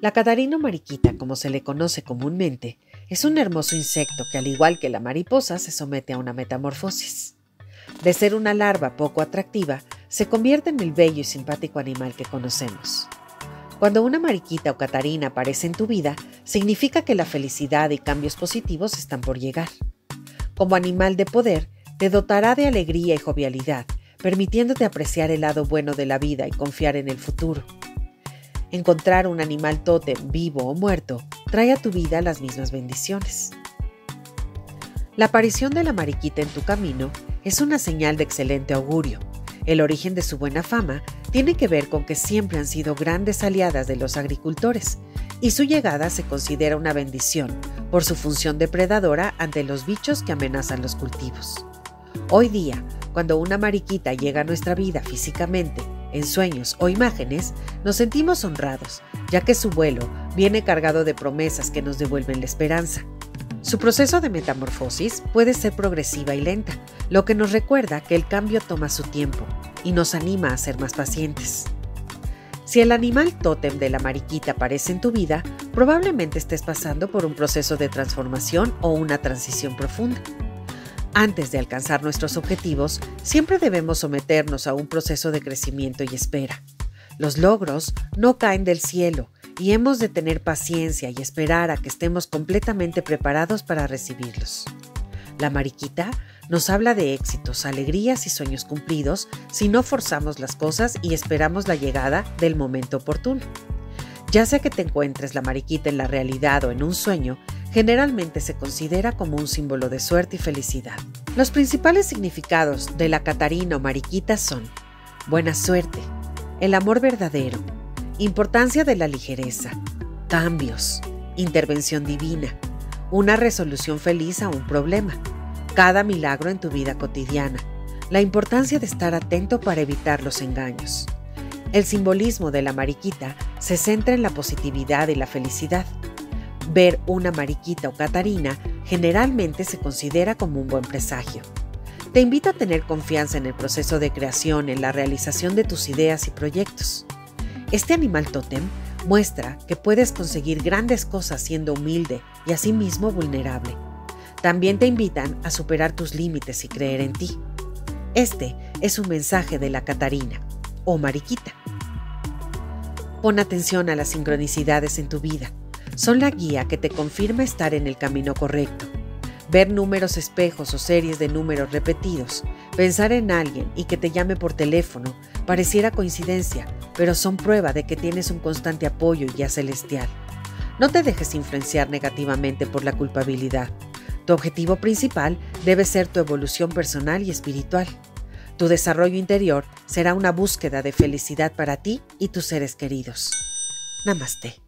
La catarina mariquita, como se le conoce comúnmente, es un hermoso insecto que, al igual que la mariposa, se somete a una metamorfosis. De ser una larva poco atractiva, se convierte en el bello y simpático animal que conocemos. Cuando una mariquita o catarina aparece en tu vida, significa que la felicidad y cambios positivos están por llegar. Como animal de poder, te dotará de alegría y jovialidad, permitiéndote apreciar el lado bueno de la vida y confiar en el futuro. Encontrar un animal tótem vivo o muerto trae a tu vida las mismas bendiciones. La aparición de la mariquita en tu camino es una señal de excelente augurio. El origen de su buena fama tiene que ver con que siempre han sido grandes aliadas de los agricultores y su llegada se considera una bendición por su función depredadora ante los bichos que amenazan los cultivos. Hoy día, cuando una mariquita llega a nuestra vida físicamente en sueños o imágenes, nos sentimos honrados, ya que su vuelo viene cargado de promesas que nos devuelven la esperanza. Su proceso de metamorfosis puede ser progresiva y lenta, lo que nos recuerda que el cambio toma su tiempo y nos anima a ser más pacientes. Si el animal tótem de la mariquita aparece en tu vida, probablemente estés pasando por un proceso de transformación o una transición profunda. Antes de alcanzar nuestros objetivos, siempre debemos someternos a un proceso de crecimiento y espera. Los logros no caen del cielo y hemos de tener paciencia y esperar a que estemos completamente preparados para recibirlos. La mariquita nos habla de éxitos, alegrías y sueños cumplidos si no forzamos las cosas y esperamos la llegada del momento oportuno. Ya sea que te encuentres la mariquita en la realidad o en un sueño, generalmente se considera como un símbolo de suerte y felicidad. Los principales significados de la Catarina o mariquita son buena suerte, el amor verdadero, importancia de la ligereza, cambios, intervención divina, una resolución feliz a un problema, cada milagro en tu vida cotidiana, la importancia de estar atento para evitar los engaños. El simbolismo de la mariquita se centra en la positividad y la felicidad. Ver una mariquita o catarina generalmente se considera como un buen presagio. Te invito a tener confianza en el proceso de creación, en la realización de tus ideas y proyectos. Este animal tótem muestra que puedes conseguir grandes cosas siendo humilde y asimismo vulnerable. También te invitan a superar tus límites y creer en ti. Este es un mensaje de la Catarina o Mariquita. Pon atención a las sincronicidades en tu vida son la guía que te confirma estar en el camino correcto. Ver números espejos o series de números repetidos, pensar en alguien y que te llame por teléfono, pareciera coincidencia, pero son prueba de que tienes un constante apoyo y guía celestial. No te dejes influenciar negativamente por la culpabilidad. Tu objetivo principal debe ser tu evolución personal y espiritual. Tu desarrollo interior será una búsqueda de felicidad para ti y tus seres queridos. Namaste.